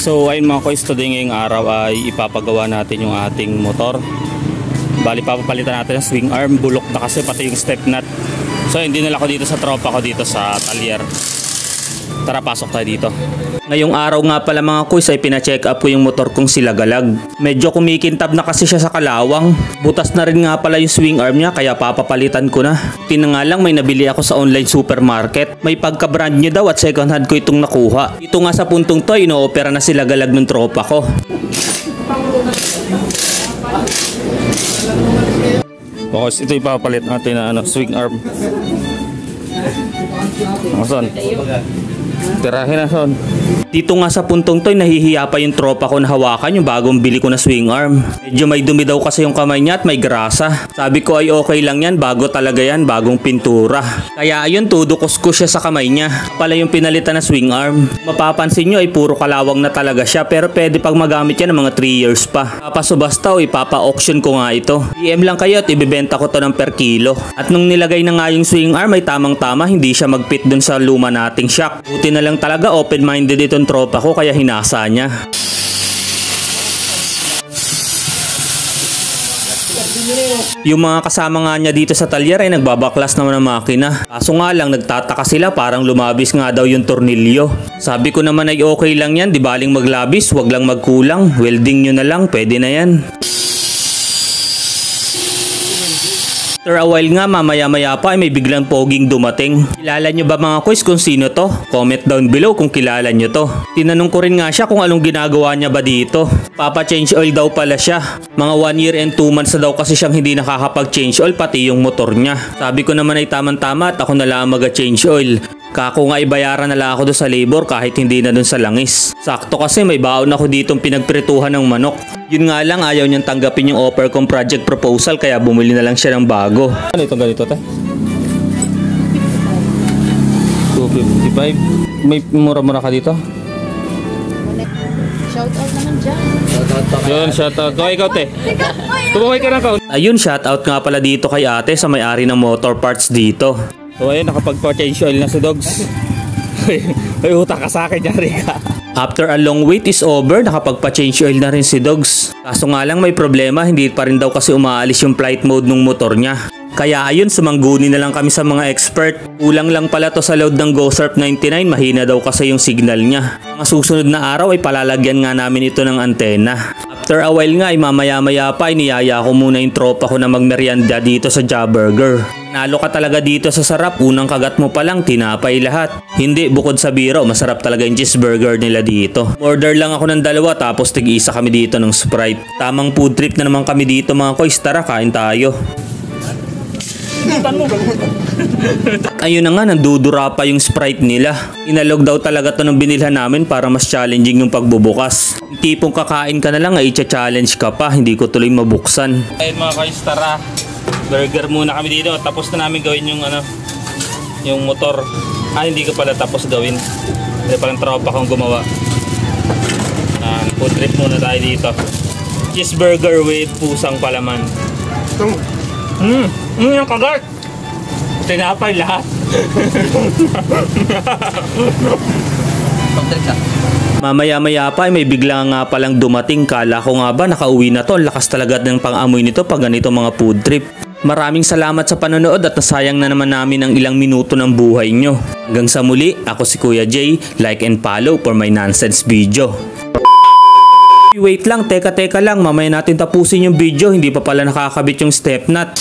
So ayun mga kois, today ngayong araw ay ipapagawa natin yung ating motor. Bali papapalitan natin ang swing arm, bulok na kasi pati yung step nut. So hindi nila ko dito sa tropa ko dito sa talyer. Tara pasok tayo dito. Ngayong araw nga pala mga kuys ay pina-check up ko yung motor kong silagalag. Medyo kumikintab na kasi siya sa kalawang. Butas na rin nga pala yung swing arm niya kaya papapalitan ko na. Tina nga lang may nabili ako sa online supermarket. May pagka-brand new daw at second hand ko itong nakuha. Ito nga sa puntong to, ino-opera na silagalag ng tropa ko. Boss, ito ipapalit natin na ano, swing arm. Asan? Tirahin na son. Dito nga sa puntong to, nahihiya pa yung tropa ko na hawakan yung bagong bili ko na swing arm. Medyo may dumi daw kasi yung kamay niya at may grasa. Sabi ko ay okay lang yan, bago talaga yan, bagong pintura. Kaya ayun, tudukos ko siya sa kamay niya. Pala yung pinalitan na swing arm. Mapapansin nyo ay puro kalawang na talaga siya pero pwede pag magamit yan ng mga 3 years pa. Papasubasta o ipapa-auction ko nga ito. DM lang kayo at ibibenta ko to ng per kilo. At nung nilagay na nga yung swing arm ay tamang-tama hindi siya magpit dun sa luma nating shock. Buti na lang talaga open-minded itong tropa ko kaya hinasa niya. Yung mga kasama nga niya dito sa talyer ay nagbabaklas naman ng makina. Kaso nga lang nagtataka sila parang lumabis nga daw yung tornilyo. Sabi ko naman ay okay lang yan, di baling maglabis, wag lang magkulang. Welding nyo na lang, pwede na yan. After a while nga, mamaya-maya pa ay may biglang poging dumating. Kilala nyo ba mga quiz kung sino to? Comment down below kung kilala nyo to. Tinanong ko rin nga siya kung anong ginagawa niya ba dito. Papa-change oil daw pala siya. Mga 1 year and 2 months na daw kasi siyang hindi nakakapag-change oil pati yung motor niya. Sabi ko naman ay tamang-tama at ako na lang mag-change oil. Kako nga ibayaran na lang ako doon sa labor kahit hindi na doon sa langis. Sakto kasi may baon ako ditong pinagprituhan ng manok. Yun nga lang ayaw niyang tanggapin yung offer kong project proposal kaya bumili na lang siya ng bago. Ano itong ganito te? 255. May mura-mura ka dito? Shout out naman dyan. Yun, shoutout. Okay, ikaw te. Tumaway ka na ka. Ayun, shoutout nga pala dito kay ate sa may-ari ng motor parts dito. So ayun, nakapag-change oil na si Dogs. May utang ka sa akin, yari ka. After a long wait is over, nakapagpa-change oil na rin si Dogs. Kaso nga lang may problema, hindi pa rin daw kasi umaalis yung flight mode ng motor niya. Kaya ayun, sumangguni na lang kami sa mga expert. Kulang lang pala to sa load ng GoSurf 99, mahina daw kasi yung signal niya. Mga susunod na araw ay palalagyan nga namin ito ng antena. After a while nga ay mamaya-maya pa ay niyaya ko muna yung tropa ko na magmerienda dito sa Jaburger. Nalo ka talaga dito sa sarap, unang kagat mo pa lang tinapay lahat. Hindi, bukod sa biro, masarap talaga yung cheeseburger nila dito. Order lang ako ng dalawa tapos tig-isa kami dito ng Sprite. Tamang food trip na naman kami dito mga koys, tara kain tayo. Ayun na nga, nandudura pa yung Sprite nila. Inalog daw talaga to ng binilhan namin para mas challenging yung pagbubukas. Yung tipong kakain ka na lang ay challenge ka pa, hindi ko tuloy mabuksan. Ayun mga guys, tara. Burger muna kami dito. Tapos na namin gawin yung ano, yung motor. Ah, hindi ko pala tapos gawin. Hindi palang tropa kong gumawa. Ah, food trip muna tayo dito. Cheeseburger with pusang palaman. Hmm, hmm yung kagat. Tinapay lahat. Mamaya-maya pa ay may bigla nga palang dumating. Kala ko nga ba nakauwi na to. Lakas talaga ng pang-amoy nito pag ganito mga food trip. Maraming salamat sa panonood at nasayang na naman namin ang ilang minuto ng buhay nyo. Hanggang sa muli, ako si Kuya Jay. Like and follow for my nonsense video. Wait lang, teka teka lang, mamaya natin tapusin yung video, hindi pa pala nakakabit yung step nut.